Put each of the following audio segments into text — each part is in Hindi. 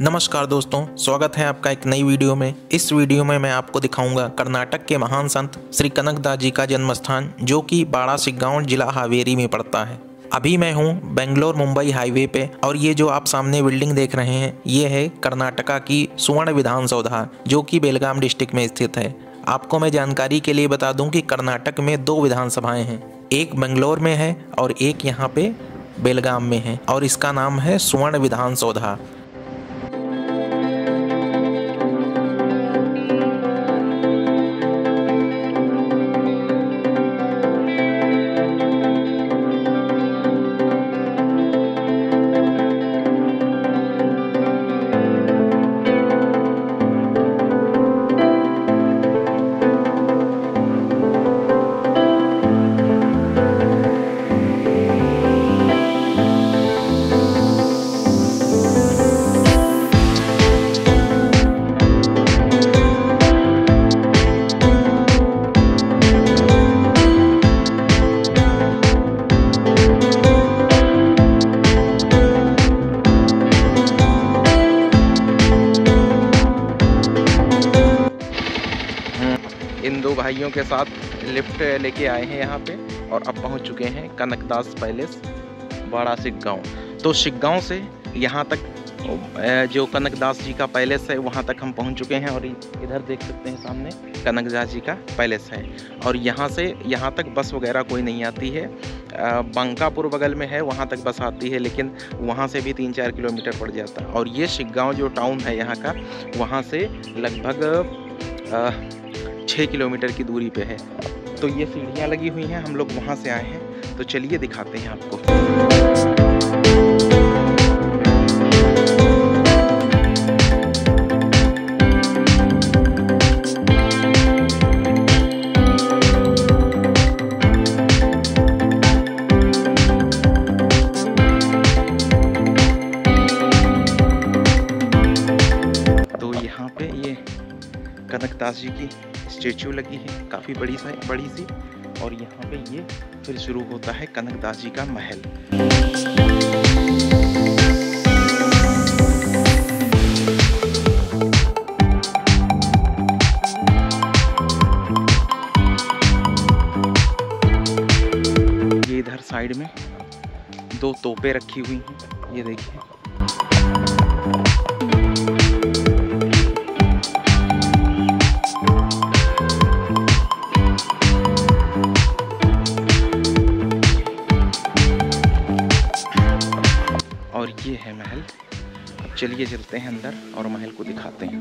नमस्कार दोस्तों, स्वागत है आपका एक नई वीडियो में। इस वीडियो में मैं आपको दिखाऊँगा कर्नाटक के महान संत श्री कनकदास जी का जन्म स्थान जो कि बाड़ा सिग्गांव जिला हावेरी में पड़ता है। अभी मैं हूँ बेंगलोर मुंबई हाईवे पे, और ये जो आप सामने बिल्डिंग देख रहे हैं, ये है कर्नाटका की सुवर्ण विधानसौधा, जो कि बेलगाम डिस्ट्रिक्ट में स्थित है। आपको मैं जानकारी के लिए बता दूँ कि कर्नाटक में दो विधानसभाएँ हैं, एक बेंगलोर में है और एक यहाँ पे बेलगाम में है, और इसका नाम है सुवर्ण विधानसौधा। इन भाइयों के साथ लिफ्ट लेके आए हैं यहाँ पे और अब पहुँच चुके हैं कनकदास पैलेस बाड़ा सिग्गांव तो सिग्गांव से यहाँ तक जो कनकदास जी का पैलेस है, वहाँ तक हम पहुँच चुके हैं और इधर देख सकते हैं सामने, कनकदास जी का पैलेस है। और यहाँ से, यहाँ तक बस वगैरह कोई नहीं आती है। बंकापुर बगल में है, वहाँ तक बस आती है, लेकिन वहाँ से भी तीन चार किलोमीटर पड़ जाता। है और ये शिग्गांव जो टाउन है यहाँ का, वहाँ से लगभग छः किलोमीटर की दूरी पे है। तो ये सीढ़ियाँ लगी हुई हैं, हम लोग वहाँ से आए हैं। तो चलिए दिखाते हैं आपको। तो कनकदास जी की स्टेचू लगी है, काफ़ी बड़ी सा, बड़ी सी। और यहाँ पे ये फिर शुरू होता है कनकदास जी का महल। ये इधर साइड में दो तोपे रखी हुई हैं, ये देखिए। चलिए चलते हैं अंदर और महल को दिखाते हैं।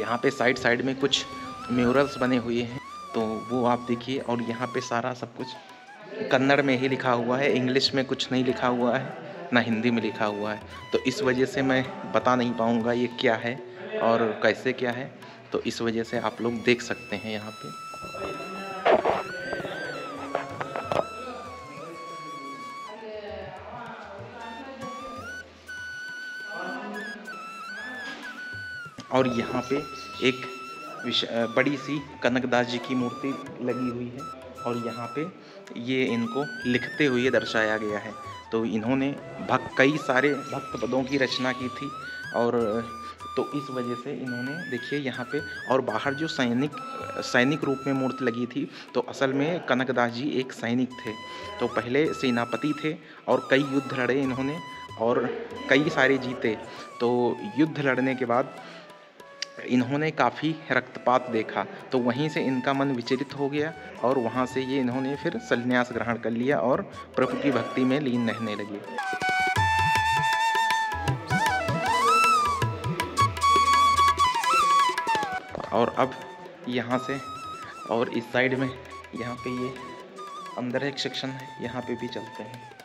यहाँ पे साइड साइड में कुछ म्यूरल्स बने हुए हैं। तो वो आप देखिए, और यहाँ पे सारा सब कुछ कन्नड़ में ही लिखा हुआ है, इंग्लिश में कुछ नहीं लिखा हुआ है, ना हिंदी में लिखा हुआ है। तो इस वजह से मैं बता नहीं पाऊँगा ये क्या है और कैसे क्या है। तो इस वजह से आप लोग देख सकते हैं यहाँ पे। और यहाँ पे एक बड़ी सी कनकदास जी की मूर्ति लगी हुई है और यहाँ पे ये इनको लिखते हुए दर्शाया गया है। तो इन्होंने भक्त कई सारे भक्त पदों की रचना की थी और तो इस वजह से इन्होंने, देखिए, यहाँ पे और बाहर जो सैनिक सैनिक रूप में मूर्ति लगी थी तो असल में कनकदास जी एक सैनिक थे। तो पहले सेनापति थे और कई युद्ध लड़े इन्होंने और कई सारे जीते। तो युद्ध लड़ने के बाद इन्होंने काफ़ी रक्तपात देखा तो वहीं से इनका मन विचलित हो गया और वहाँ से ये इन्होंने फिर संन्यास ग्रहण कर लिया और प्रभु की भक्ति में लीन रहने लगे। और अब यहाँ से, और इस साइड में यहाँ पे ये, अंदर एक सेक्शन है, यहाँ पे भी चलते हैं।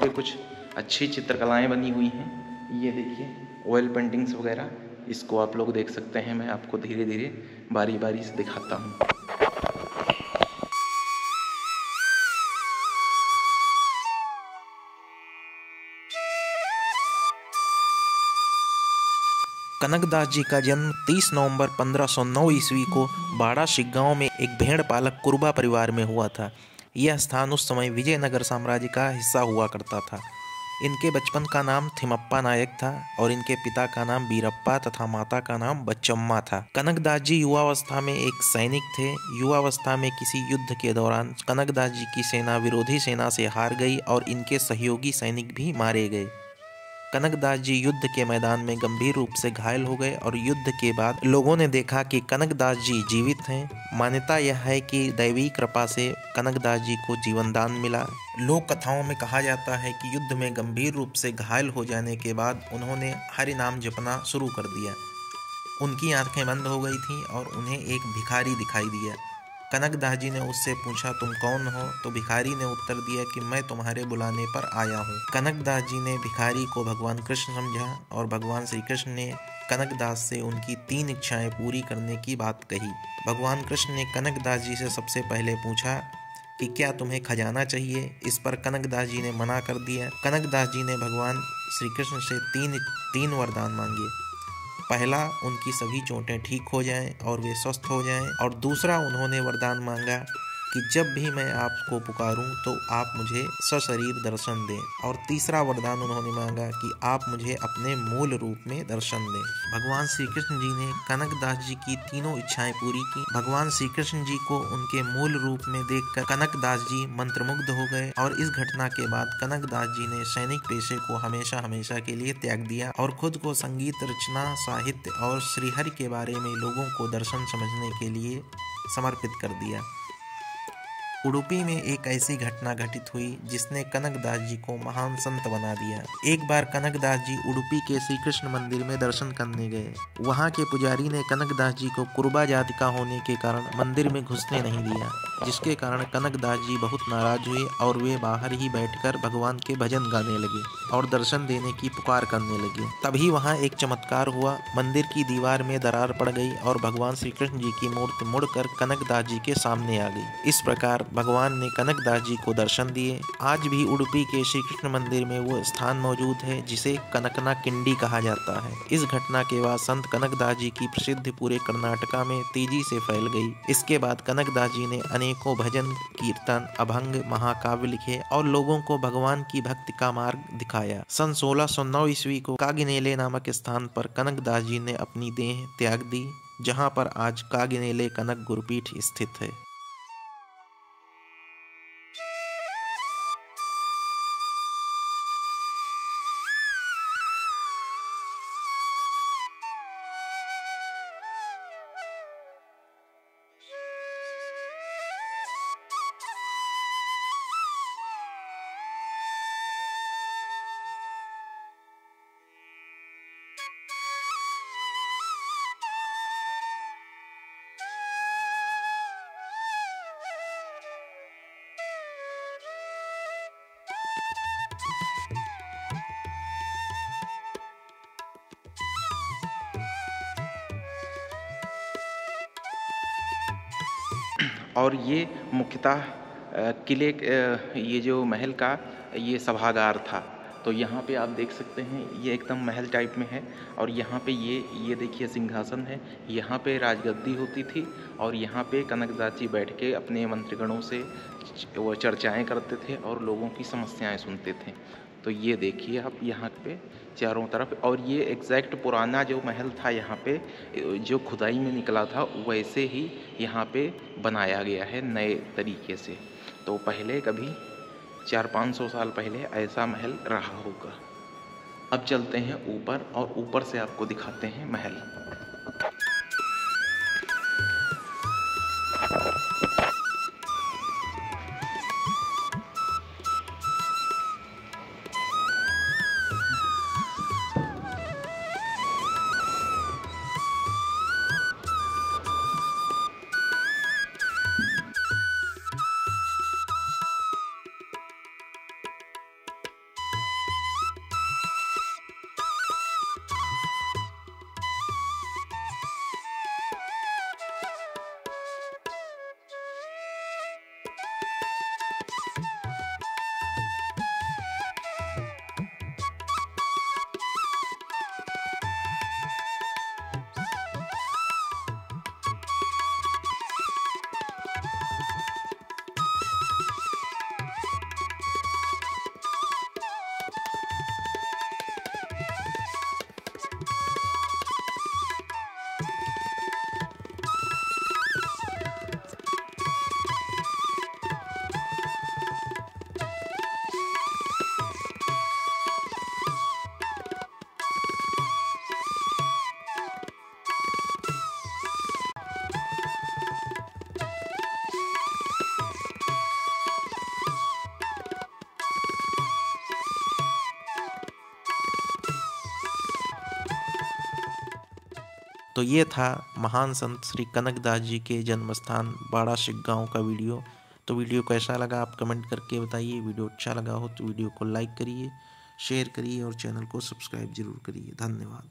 पे कुछ अच्छी चित्रकलाएँ बनी हुई हैं। ये देखिए ऑयल पेंटिंग्स वगैरह, इसको आप लोग देख सकते हैं। मैं आपको धीरे धीरे बारी बारी से दिखाता हूँ। कनकदास जी का जन्म 30 नवंबर 1509 ईस्वी को बाड़ा शिगांव में एक भेड़ पालक कुरबा परिवार में हुआ था। यह स्थान उस समय विजयनगर साम्राज्य का हिस्सा हुआ करता था। इनके बचपन का नाम थिमप्पा नायक था और इनके पिता का नाम बीरप्पा तथा माता का नाम बच्चम्मा था। कनकदास जी युवावस्था में एक सैनिक थे। युवावस्था में किसी युद्ध के दौरान कनकदास जी की सेना विरोधी सेना से हार गई और इनके सहयोगी सैनिक भी मारे गए। कनकदास जी युद्ध के मैदान में गंभीर रूप से घायल हो गए और युद्ध के बाद लोगों ने देखा कि कनकदास जी जीवित हैं। मान्यता यह है कि दैवी कृपा से कनकदास जी को जीवन दान मिला। लोक कथाओं में कहा जाता है कि युद्ध में गंभीर रूप से घायल हो जाने के बाद उन्होंने हरि नाम जपना शुरू कर दिया। उनकी आँखें बंद हो गई थीं और उन्हें एक भिखारी दिखाई दिया। कनकदास जी ने उससे पूछा, तुम कौन हो? तो भिखारी ने उत्तर दिया कि, मैं तुम्हारे बुलाने पर आया हूँ। कनकदास जी ने भिखारी को भगवान कृष्ण समझा और भगवान श्री कृष्ण ने कनकदास से उनकी तीन इच्छाएँ पूरी करने की बात कही। भगवान कृष्ण ने कनकदास जी से सबसे पहले पूछा कि क्या तुम्हें खजाना चाहिए? इस पर कनकदास जी ने मना कर दिया। कनकदास जी ने भगवान श्री कृष्ण से तीन तीन वरदान मांगे। पहला, उनकी सभी चोटें ठीक हो जाएँ और वे स्वस्थ हो जाएँ, और दूसरा, उन्होंने वरदान मांगा कि जब भी मैं आपको पुकारूं तो आप मुझे सशरीर दर्शन दें। और तीसरा वरदान उन्होंने मांगा कि आप मुझे अपने मूल रूप में दर्शन दें। भगवान श्री कृष्ण जी ने कनक दास जी की तीनों इच्छाएँ पूरी की। भगवान श्री कृष्ण जी को उनके मूल रूप में देखकर कनकदास जी मंत्रमुग्ध हो गए और इस घटना के बाद कनक दास जी ने सैनिक पेशे को हमेशा हमेशा के लिए त्याग दिया और खुद को संगीत, रचना, साहित्य और श्रीहरि के बारे में लोगों को दर्शन समझने के लिए समर्पित कर दिया। उडुपी में एक ऐसी घटना घटित हुई, जिसने कनकदास जी को महान संत बना दिया। एक बार कनकदास जी उडुपी के श्री कृष्ण मंदिर में दर्शन करने गए। वहाँ के पुजारी ने कनकदास जी को कुर्बा जाति का होने के कारण मंदिर में घुसने नहीं दिया, जिसके कारण कनकदास जी बहुत नाराज़ हुए और वे बाहर ही बैठकर भगवान के भजन गाने लगे और दर्शन देने की पुकार करने लगे। तभी वहाँ एक चमत्कार हुआ। मंदिर की दीवार में दरार पड़ गई और भगवान श्री कृष्ण जी की मूर्ति मुड़कर कनकदास जी के सामने आ गई। इस प्रकार भगवान ने कनकदास जी को दर्शन दिए। आज भी उडुपी के श्री कृष्ण मंदिर में वो स्थान मौजूद है, जिसे कनकना किंडी कहा जाता है। इस घटना के बाद संत कनकदास जी की प्रसिद्धि पूरे कर्नाटका में तेज़ी से फैल गई। इसके बाद कनकदास जी ने अनेकों भजन, कीर्तन, अभंग, महाकाव्य लिखे और लोगों को भगवान की भक्ति का मार्ग दिखाया। सन 1609 ईस्वी को कागिनेले नामक स्थान पर कनकदास जी ने अपनी देह त्याग दी, जहाँ पर आज कागिनेले कनक गुरुपीठ स्थित है। और ये मुख्यतः किले ये जो महल का ये सभागार था। तो यहाँ पे आप देख सकते हैं, ये एकदम महल टाइप में है और यहाँ पे ये ये देखिए सिंहासन है। यहाँ पे राजगद्दी होती थी और यहाँ पे कनकदास बैठ के अपने मंत्रीगणों से वो चर्चाएँ करते थे और लोगों की समस्याएँ सुनते थे। तो ये देखिए आप यहाँ पे चारों तरफ़ और ये एग्जैक्ट पुराना जो महल था यहाँ पे, जो खुदाई में निकला था, वैसे ही यहाँ पे बनाया गया है नए तरीके से। तो पहले कभी चार पाँच सौ साल पहले ऐसा महल रहा होगा। अब चलते हैं ऊपर और ऊपर से आपको दिखाते हैं महल। तो ये था महान संत श्री कनकदास जी के जन्म स्थान बाड़ा शिख गाँव का वीडियो। तो वीडियो कैसा लगा आप कमेंट करके बताइए। वीडियो अच्छा लगा हो तो वीडियो को लाइक करिए, शेयर करिए और चैनल को सब्सक्राइब ज़रूर करिए। धन्यवाद।